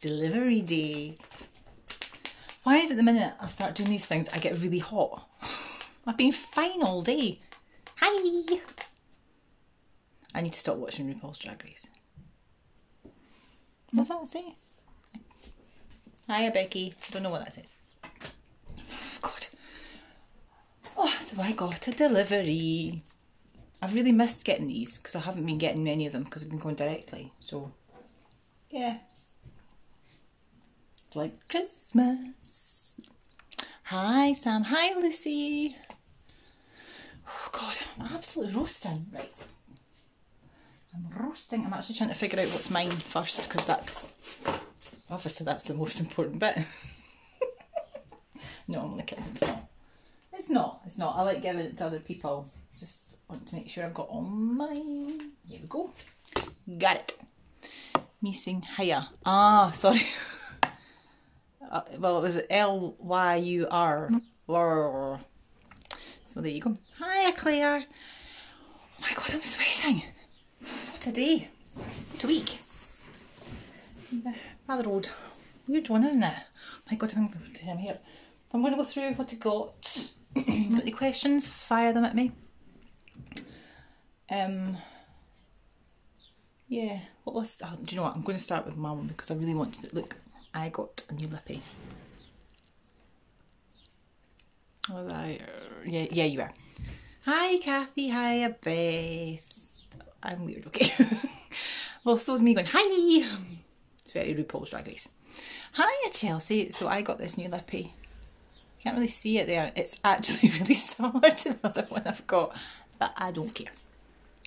delivery day. Why is it the minute I start doing these things, I get really hot? I've been fine all day. Hi! I need to stop watching RuPaul's Drag Race. What's that say? Hiya, Becky. Don't know what that says. God. Oh, so I got a delivery. I've really missed getting these because I haven't been getting many of them because I've been going directly. So, yeah. Like Christmas. Hi, Sam. Hi, Lucy. Oh, God. I'm absolutely roasting. Right. I'm roasting. I'm actually trying to figure out what's mine first because that's obviously that's the most important bit. no, I'm only kidding. It's not. It's not. It's not. I like giving it to other people. Just want to make sure I've got all mine. Here we go. Got it. Me saying hiya. Ah, sorry. uh, well, it was L Y U R. So there you go. Hiya, Claire. Oh my god, I'm sweating. What a day. What a week. Rather old. Weird one, isn't it? Oh my god, I'm, I'm here. I'm going to go through what I got. got any questions? Fire them at me. Um. Yeah. What was? Oh, do you know what? I'm going to start with my mum because I really want to look. I got a new lippy. Was I? Uh, yeah, yeah, you are. Hi, Kathy. Hi, Beth. I'm weird, okay? well, so is me going, hi! It's very RuPaul's Drag Race. Hi, Chelsea. So I got this new lippy. Can't really see it there. It's actually really similar to the other one I've got, but I don't care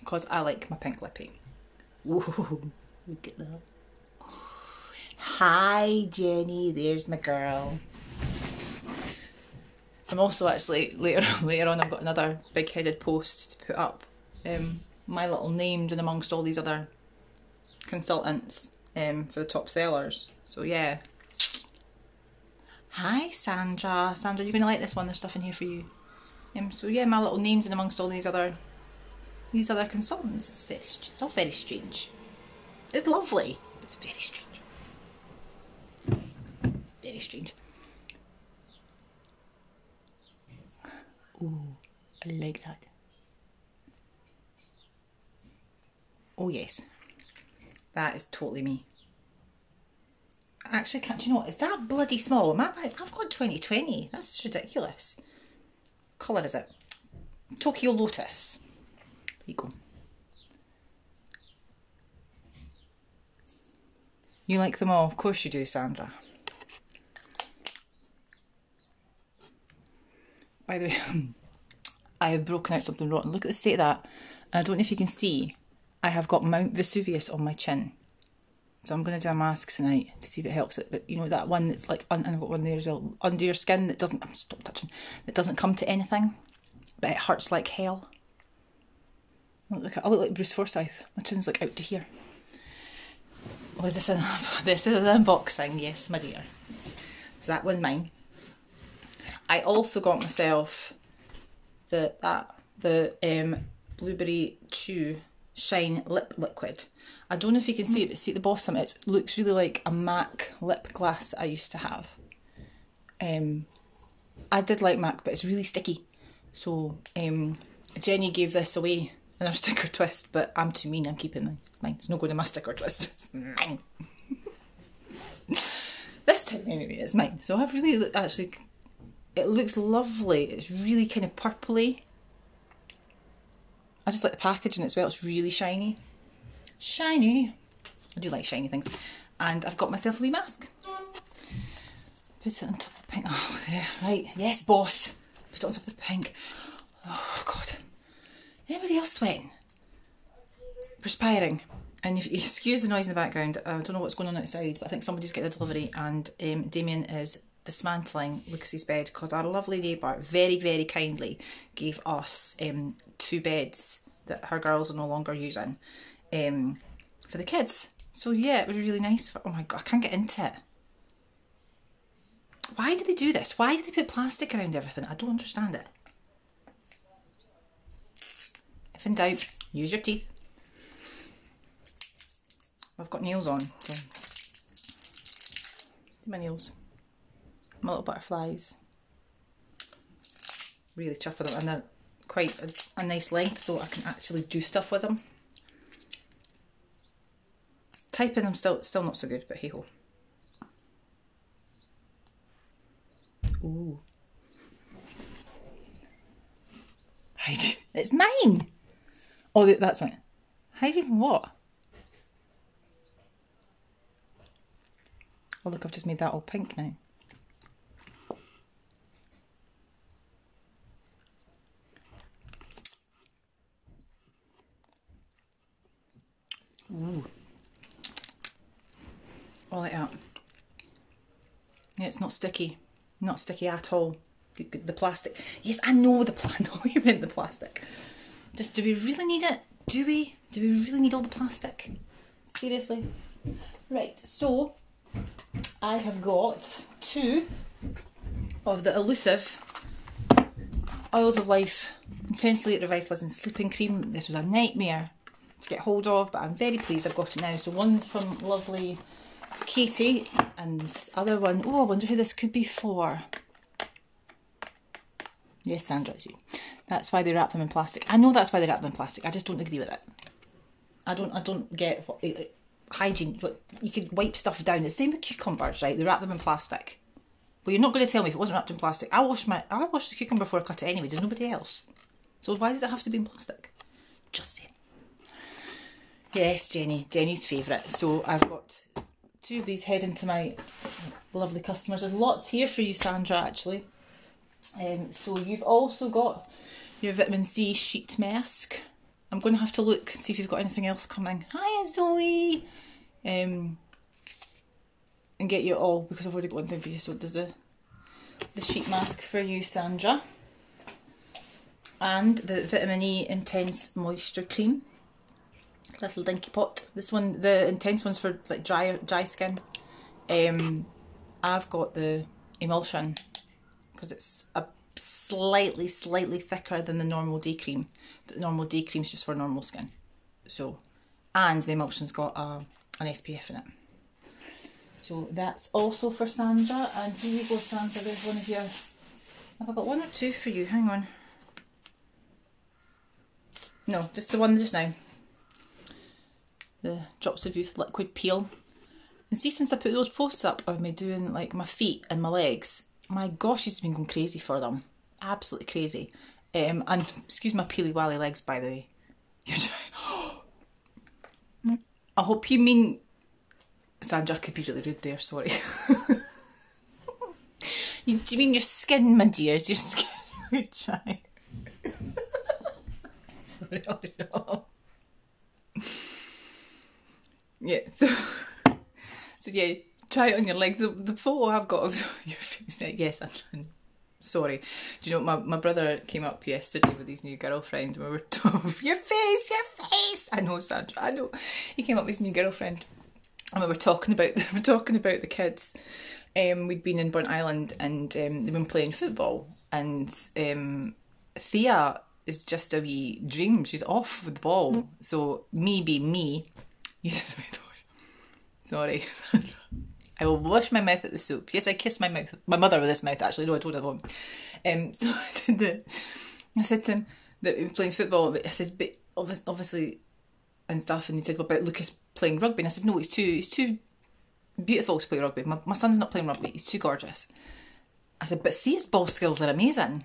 because I like my pink lippy. Whoa, look at that. Hi, Jenny. There's my girl. I'm also actually later later on. I've got another big-headed post to put up. Um, my little named and amongst all these other consultants um, for the top sellers. So yeah. Hi Sandra. Sandra, you're gonna like this one. There's stuff in here for you. Um, so yeah, my little names and amongst all these other these other consultants. It's very it's all very strange. It's lovely. It's very strange. Very strange. Ooh, I like that. Oh yes, that is totally me. Actually, can't you know what? Is that bloody small? My I've got 2020. That's ridiculous. Colour is it? Tokyo Lotus. There you go. You like them all? Of course you do, Sandra. By the way, I have broken out something rotten. Look at the state of that. I don't know if you can see, I have got Mount Vesuvius on my chin. So I'm going to do a mask tonight to see if it helps it. But you know that one that's like, and I've got one there as well, under your skin that doesn't, stop touching, that doesn't come to anything, but it hurts like hell. Look, I look like Bruce Forsyth. My chin's like out to here. Was this an, this is an unboxing? Yes, my dear. So that was mine. I also got myself the that the um, blueberry chew shine lip liquid. I don't know if you can see it, but see at the bottom, it looks really like a MAC lip glass I used to have. Um, I did like MAC, but it's really sticky. So um, Jenny gave this away in her sticker twist, but I'm too mean, I'm keeping it. It's mine. It's not going in my sticker twist. It's mine. this time anyway, it's mine. So I've really actually, it looks lovely. It's really kind of purpley I just like the packaging as well. It's really shiny. Shiny. I do like shiny things. And I've got myself a wee mask. Put it on top of the pink. Oh, yeah, right. Yes, boss. Put it on top of the pink. Oh, God. Anybody else sweating? Perspiring. And if you excuse the noise in the background, I don't know what's going on outside, but I think somebody's getting a delivery and um, Damien is dismantling Lucas's bed because our lovely neighbour very, very kindly gave us um, two beds that her girls are no longer using um, for the kids. So yeah, it was really nice. For, oh my god, I can't get into it. Why did they do this? Why did they put plastic around everything? I don't understand it. If in doubt, use your teeth. I've got nails on. So. my nails. My little butterflies. Really chuffed with them and they're quite a, a nice length so I can actually do stuff with them. Typing I'm still still not so good, but hey ho. Ooh. Hide. It's mine! Oh, that's mine. Hiding what? Oh look, I've just made that all pink now. Ooh. I like that. Yeah, it's not sticky. Not sticky at all. The, the plastic. Yes, I know the plan. No, you meant the plastic. Just, do we really need it? Do we? Do we really need all the plastic? Seriously? Right, so I have got two of the elusive Oils of Life Intensely Revitalising Sleeping Cream. This was a nightmare to get hold of, but I'm very pleased I've got it now. So one's from lovely Katie, and other one, oh, I wonder who this could be for. Yes, Sandra, it's you. That's why they wrap them in plastic. I know that's why they wrap them in plastic. I just don't agree with it. I don't. I don't get what eh, hygiene. But you could wipe stuff down. It's the same with cucumbers, right? They wrap them in plastic. Well, you're not going to tell me if it wasn't wrapped in plastic. I wash my. I wash the cucumber before I cut it anyway. Does nobody else? So why does it have to be in plastic? Just saying. Yes, Jenny. Jenny's favourite. So I've got two of these heading to my lovely customers. There's lots here for you, Sandra, actually. Um, so you've also got your vitamin C sheet mask. I'm going to have to look, see if you've got anything else coming. Hi, Zoe! Um, and get you all, because I've already got one thing for you. So there's a, the sheet mask for you, Sandra. And the Vitamin E Intense Moisture Cream little dinky pot. This one, the intense one's for like dry dry skin. Um, I've got the emulsion because it's a slightly slightly thicker than the normal day cream, but the normal day cream's just for normal skin. So, and the emulsion's got a, an SPF in it. So that's also for Sandra. And here you go, Sandra. There's one of your. Have I got one or two for you? Hang on. No, just the one just now the Drops of Youth liquid peel. And see, since I put those posts up of me doing like my feet and my legs, my gosh, she's been going crazy for them. Absolutely crazy. Um, and excuse my peely wally legs, by the way. I hope you mean Sandra could be really rude there, sorry. you, do you mean your skin, my dears? Your skin sorry, I'll yeah. So, so yeah, try it on your legs. The, the photo I've got of your face. Yes, I'm. Sorry. Do you know my my brother came up yesterday with his new girlfriend and we were told your face, your face. I know Sandra. I know. He came up with his new girlfriend and we were talking about we were talking about the kids. Um, we'd been in Burntisland and um, they've been playing football and um, Thea is just a wee dream. She's off with the ball. So me being me, uses my Sorry. I will wash my mouth at the soup. Yes, I kiss my mouth, my mother with this mouth. Actually, no, I told her one. Um, so I did the. I said to him that we were playing football. But I said, but obviously, and stuff. And he said, "What about Lucas playing rugby?" And I said, "No, he's too, he's too beautiful to play rugby. My, my son's not playing rugby. He's too gorgeous." I said, "But Thea's ball skills are amazing."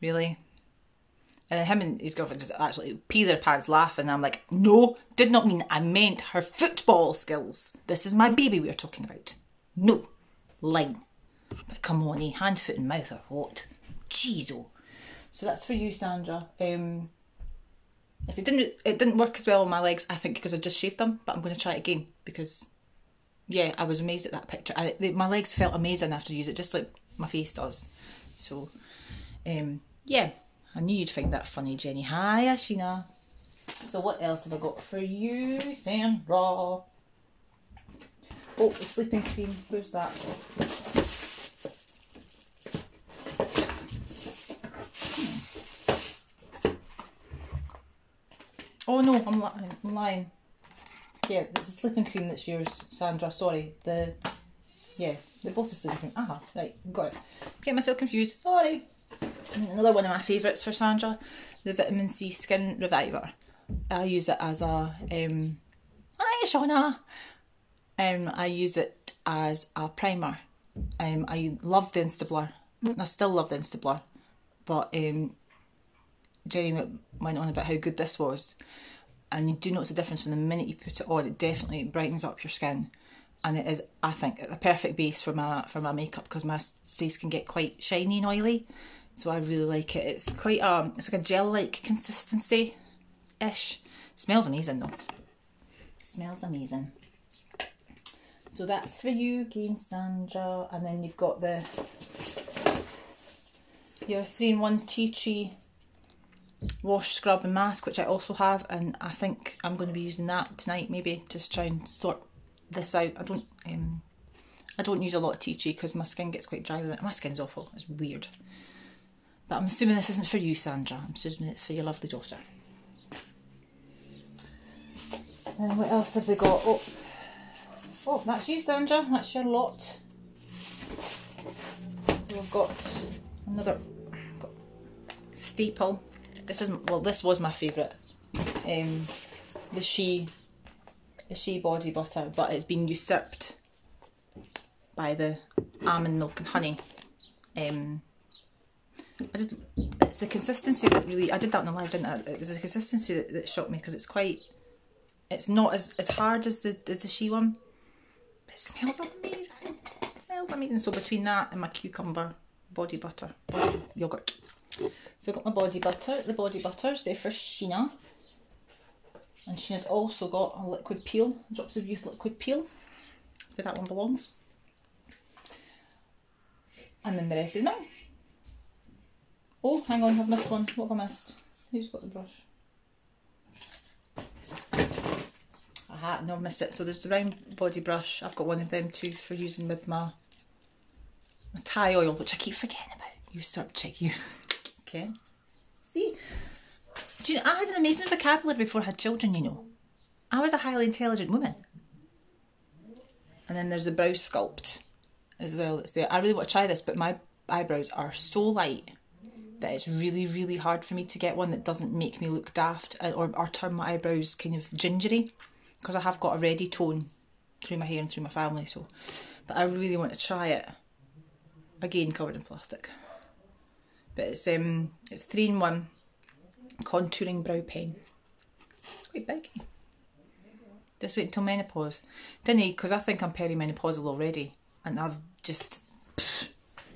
Really? And him and his girlfriend just actually pee their pants laughing. And I'm like, no, did not mean I meant her football skills. This is my baby we are talking about. No, line. But come on, eh? Hand, foot, and mouth are what? Jeez, oh. So that's for you, Sandra. Um, it didn't it didn't work as well on my legs. I think because I just shaved them, but I'm going to try it again because yeah, I was amazed at that picture. I, they, my legs felt amazing after use it, just like my face does. So, um, yeah. I knew you'd find that funny, Jenny. Hi, Ashina. So what else have I got for you, Sandra? Oh, the sleeping cream. Where's that? Hmm. Oh no, I'm lying. I'm lying. Yeah, it's a sleeping cream that's yours, Sandra. Sorry. The yeah, they're both a sleeping cream. Ah, right, got it. Get myself confused. Sorry. Another one of my favourites for Sandra, the Vitamin C Skin Reviver. I use it as a um Hi Shauna. Um I use it as a primer. Um I love the Instablur. I still love the Instablur. But um Jenny went on about how good this was and you do notice a difference from the minute you put it on. It definitely brightens up your skin, and it is, I think, a perfect base for my for my makeup because my face can get quite shiny and oily. So I really like it. It's quite um, it's like a gel-like consistency, ish. Smells amazing though. Smells amazing. So that's for you again, Sandra. And then you've got the your three in one tea tree wash, scrub and mask, which I also have, and I think I'm going to be using that tonight. Maybe just try and sort this out. I don't, um, I don't use a lot of tea tree because my skin gets quite dry with it. My skin's awful. It's weird. But I'm assuming this isn't for you, Sandra. I'm assuming it's for your lovely daughter. And what else have we got? Oh, oh, that's you, Sandra. That's your lot. We've got another got staple this is well this was my favourite um, the shea the shea body butter but it's been usurped by the almond milk and honey um, I just it's the consistency that really I did that in the live didn't I it was the consistency that, that shocked me because it's quite it's not as, as hard as the as the shea one but it smells amazing it smells amazing so between that and my cucumber body butter body yogurt so I've got my body butter. The body butters, they're for Sheena. And she has also got a liquid peel, Drops of Youth liquid peel. That's where that one belongs. And then the rest is mine. Oh, hang on, I've missed one. What have I missed? Who's got the brush? Aha, no, I've missed it. So there's the round body brush. I've got one of them too for using with my, my Thai oil, which I keep forgetting about. You start checking. Okay. See, do you know, I had an amazing vocabulary before I had children, you know. I was a highly intelligent woman. And then there's the brow sculpt as well that's there. I really want to try this, but my eyebrows are so light that it's really, really hard for me to get one that doesn't make me look daft uh, or, or turn my eyebrows kind of gingery because I have got a ready tone through my hair and through my family. So, But I really want to try it. Again, covered in plastic but it's um it's three in one contouring brow pen. It's quite big. Just wait until menopause. Didn't he? because I think I'm perimenopausal already, and I've just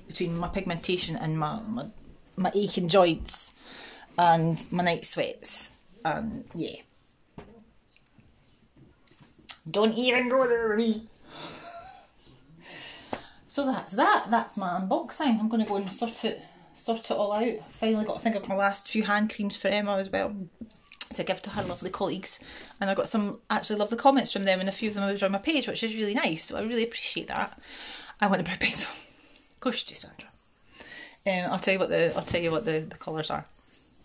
between my pigmentation and my, my my aching joints and my night sweats and yeah. Don't even go there, me. So that's that. That's my unboxing. I'm going to go and sort it sort it all out. Finally got to think of my last few hand creams for Emma as well to give to her lovely colleagues. And I got some actually lovely comments from them and a few of them have joined my page, which is really nice. So I really appreciate that. I want a brow pencil. Of course you do, Sandra. Um, I'll tell you what the I'll tell you what the, the colours are.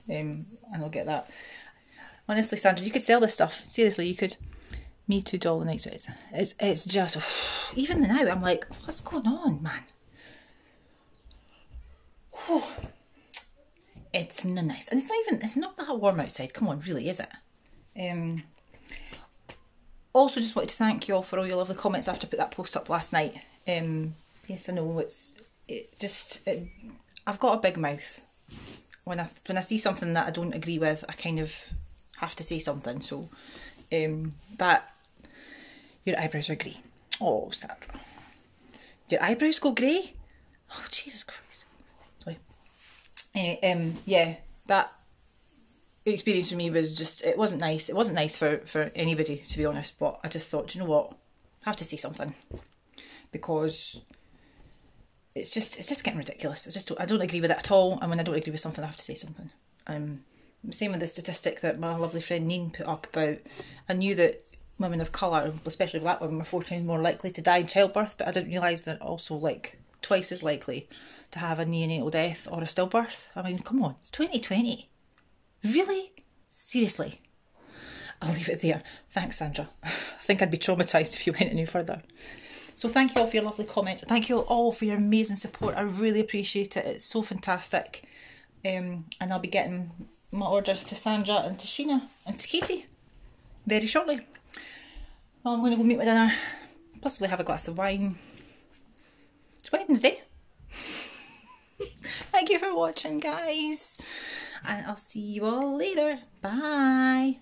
Um, and I'll get that. Honestly, Sandra, you could sell this stuff. Seriously, you could. Me too, doll. The next it's it's just even now I'm like, what's going on, man? Whew. It's not nice. And it's not even, it's not that warm outside. Come on, really, is it? Um, also, just wanted to thank you all for all your lovely comments after I put that post up last night. Um, yes, I know it's it just it, I've got a big mouth. When I when I see something that I don't agree with, I kind of have to say something. So um, that your eyebrows are grey. Oh, Sandra, your eyebrows go grey. Oh, Jesus Christ. Anyway, um, yeah, that experience for me was just it wasn't nice. It wasn't nice for for anybody to be honest. But I just thought, you know what, I have to say something because it's just it's just getting ridiculous. I just don't, I don't agree with it at all. And when I don't agree with something, I have to say something. Um, same with the statistic that my lovely friend Neen put up about. I knew that women of colour, especially black women, were four times more likely to die in childbirth, but I didn't realise that also like twice as likely to have a neonatal death or a stillbirth. I mean, come on, it's 2020. Really? Seriously. I'll leave it there. Thanks, Sandra. I think I'd be traumatised if you went any further. So thank you all for your lovely comments. Thank you all for your amazing support. I really appreciate it. It's so fantastic. Um, and I'll be getting my orders to Sandra and to Sheena and to Katie very shortly. Well, I'm going to go meet my dinner, possibly have a glass of wine. It's Wednesday. Thank you for watching, guys. And I'll see you all later. Bye.